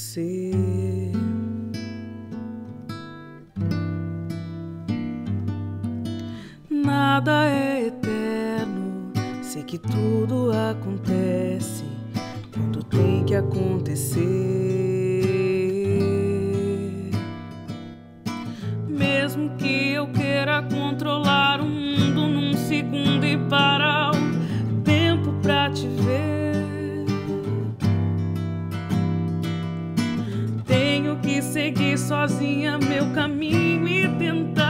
você. Nada é eterno, sei que tudo acontece quando tem que acontecer. Mesmo que eu queira controlar que seguir sozinha meu caminho e tentar.